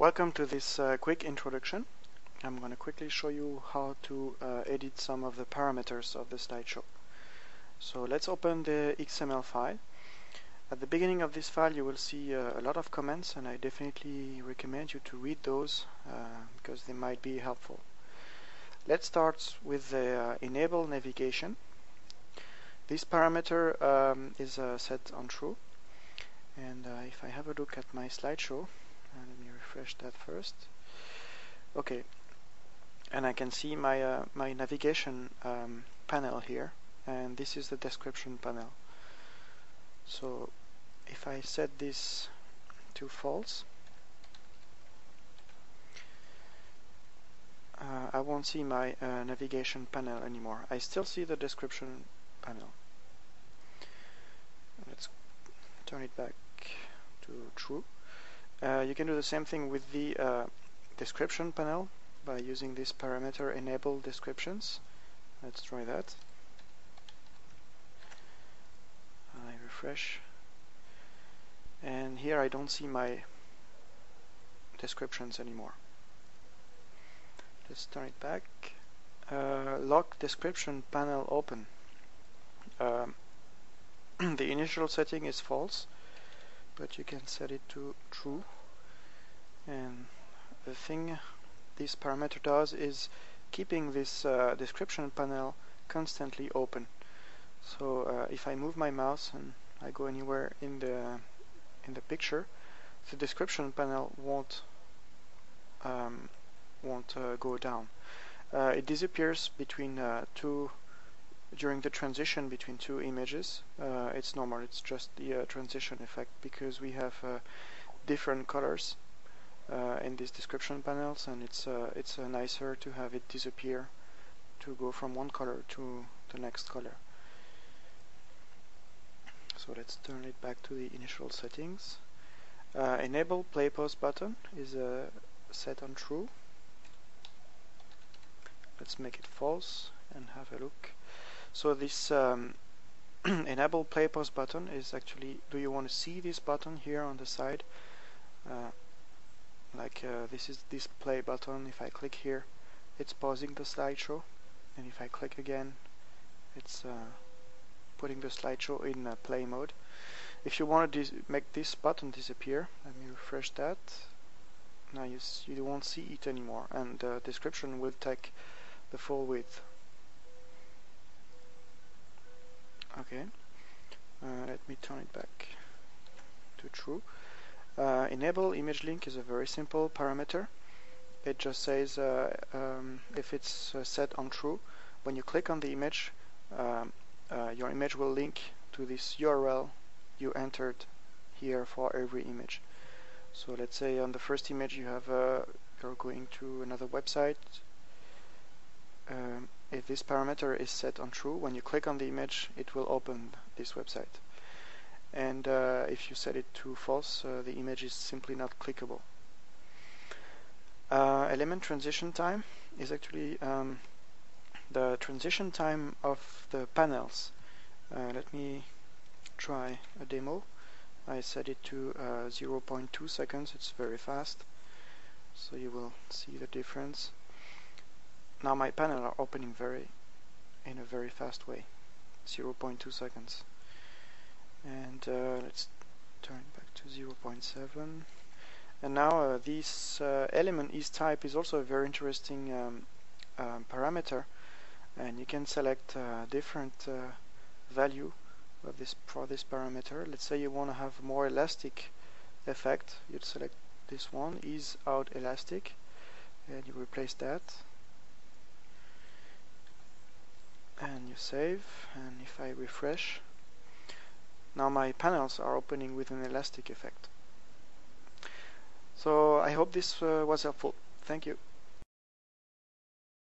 Welcome to this uh, quick introduction. I'm going to quickly show you how to uh, edit some of the parameters of the slideshow. So let's open the XML file. At the beginning of this file you will see uh, a lot of comments and I definitely recommend you to read those uh, because they might be helpful. Let's start with the uh, enable navigation. This parameter um, is uh, set on true and if I have a look at my slideshow let me refresh that first. Okay. And I can see my uh, my navigation um, panel here and this is the description panel. So if I set this to false uh, I won't see my uh, navigation panel anymore. I still see the description panel. Let's turn it back to true uh, you can do the same thing with the uh, description panel by using this parameter enable descriptions. Let's try that. I refresh and here I don't see my descriptions anymore. Let's turn it back. Uh, lock description panel open. Um, the initial setting is false but you can set it to true. And the thing this parameter does is keeping this uh, description panel constantly open. So uh, if I move my mouse and I go anywhere in the in the picture the description panel won't um, won't uh, go down. Uh, it disappears between uh, two during the transition between two images uh, it's normal. It's just the uh, transition effect because we have uh, different colors uh, in these description panels and it's uh, it's uh, nicer to have it disappear to go from one color to the next color. So let's turn it back to the initial settings. Enable play pause button is set on true. Let's make it false and have a look so this um, enable play pause button is actually do you want to see this button here on the side? Uh, like uh, this is this play button if I click here it's pausing the slideshow. And if I click again it's uh, putting the slideshow in uh, play mode. If you want to make this button disappear let me refresh that. Now you, you won't see it anymore. And the description will take the full width turn it back to true. Uh, enable image link is a very simple parameter. It just says uh, um, if it's uh, set on true when you click on the image um, uh, your image will link to this URL you entered here for every image. So let's say on the first image you have uh, you're going to another website. Um, if this parameter is set on true, when you click on the image, it will open this website. And uh, if you set it to false, uh, the image is simply not clickable. Uh, element transition time is actually um, the transition time of the panels. Uh, let me try a demo. I set it to uh, 0.2 seconds, it's very fast, so you will see the difference now my panel are opening very in a very fast way 0.2 seconds and uh, let's turn back to 0.7 and now uh, this uh, element ease type is also a very interesting um, um, parameter. And you can select uh, different value of this for this parameter. Let's say you want to have more elastic effect. You'd select this one ease out elastic and you replace that. And you save. And if I refresh now my panels are opening with an elastic effect. So I hope this uh, was helpful. Thank you